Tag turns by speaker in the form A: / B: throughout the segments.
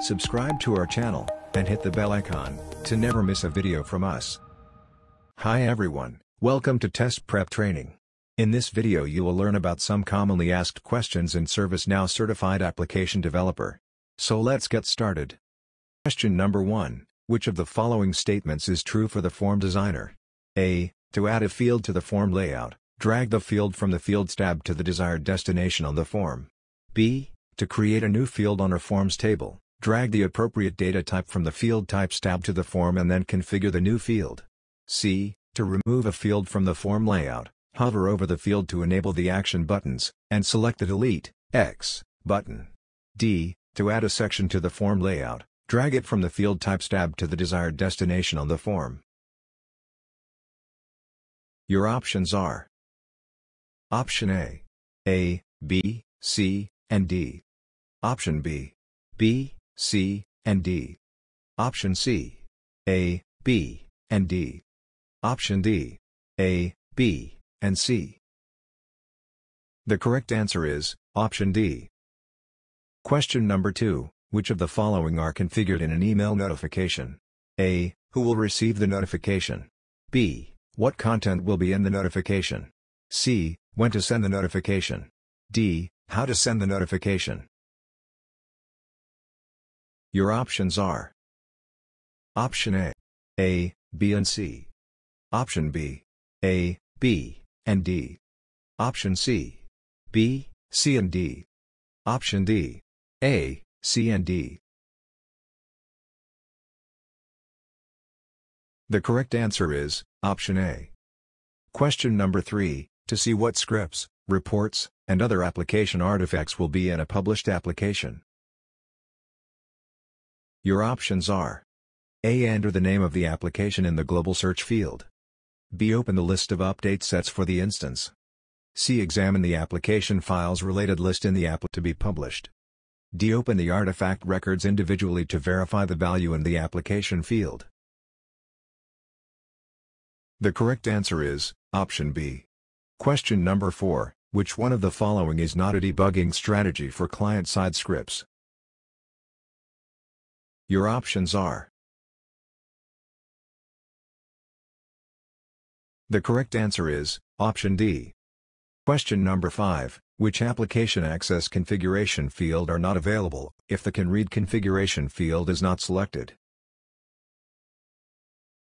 A: Subscribe to our channel, and hit the bell icon, to never miss a video from us. Hi everyone, welcome to Test Prep Training. In this video you will learn about some commonly asked questions in ServiceNow Certified Application Developer. So let's get started. Question number 1, which of the following statements is true for the form designer? A. To add a field to the form layout, drag the field from the Fields tab to the desired destination on the form. B. To create a new field on a forms table, drag the appropriate data type from the Field Types tab to the form and then configure the new field. C. To remove a field from the form layout, hover over the field to enable the action buttons, and select the Delete X button. D. To add a section to the form layout, drag it from the Field Types tab to the desired destination on the form. Your options are Option A. A, B, C, and D. Option B. B, C, and D. Option C. A, B, and D. Option D. A, B, and C. The correct answer is, option D. Question number 2, which of the following are configured in an email notification? A. Who will receive the notification? B. What content will be in the notification? C. When to send the notification. D. How to send the notification. Your options are Option A. A, B and C. Option B. A, B, and D. Option C. B, C and D. Option D. A, C and D. The correct answer is, option A. Question number 3, to see what scripts, reports, and other application artifacts will be in a published application. Your options are A. Enter the name of the application in the global search field. B. Open the list of update sets for the instance. C. Examine the application files related list in the app to be published. D. Open the artifact records individually to verify the value in the application field. The correct answer is, option B. Question number 4, which one of the following is not a debugging strategy for client-side scripts? Your options are The correct answer is, option D. Question number 5, which application access configuration field are not available, if the can read configuration field is not selected?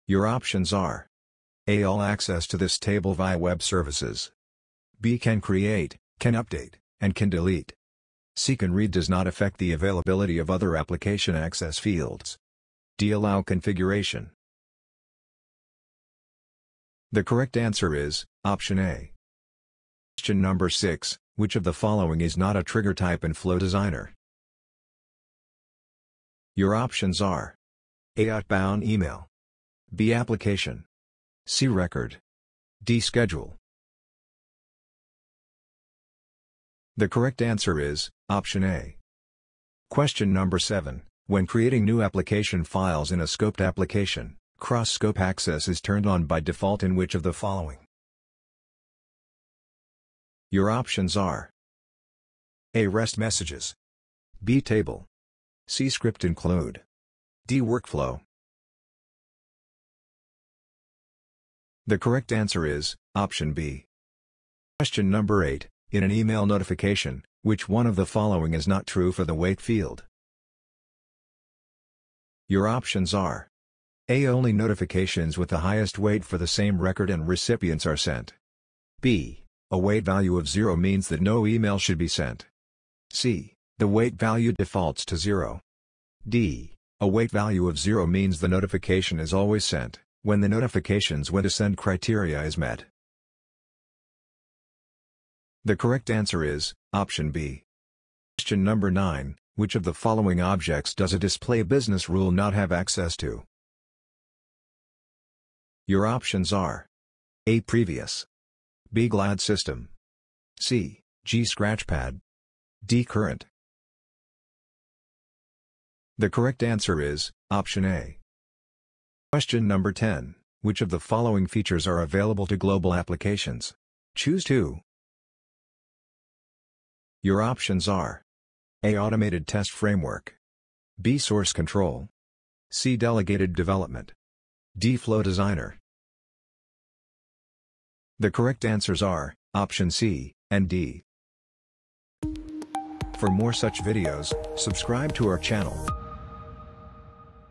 A: Your options are a. All access to this table via web services. B. Can create, can update, and can delete. C. and read does not affect the availability of other application access fields. D. Allow configuration. The correct answer is, option A. Question number 6, which of the following is not a trigger type in Flow Designer? Your options are A. Outbound email. B. Application. C. Record. D. Schedule. The correct answer is, option A. Question number 7. When creating new application files in a scoped application, cross-scope access is turned on by default in which of the following? Your options are A. REST messages. B. Table. C. Script include. D. Workflow. The correct answer is, option B. Question number 8, in an email notification, which one of the following is not true for the weight field? Your options are A. Only notifications with the highest weight for the same record and recipients are sent. B. A weight value of 0 means that no email should be sent. C. The weight value defaults to 0. D. A weight value of 0 means the notification is always sent when the notifications when to send criteria is met. The correct answer is, option B. Question number 9, which of the following objects does a display business rule not have access to? Your options are A. Previous B. GlideSystem C. G. Scratchpad D. Current The correct answer is, option A. Question number 10. Which of the following features are available to global applications? Choose 2. Your options are A. Automated Test Framework B. Source control. C. Delegated development. D. Flow designer. The correct answers are, option C, and D. For more such videos, subscribe to our channel.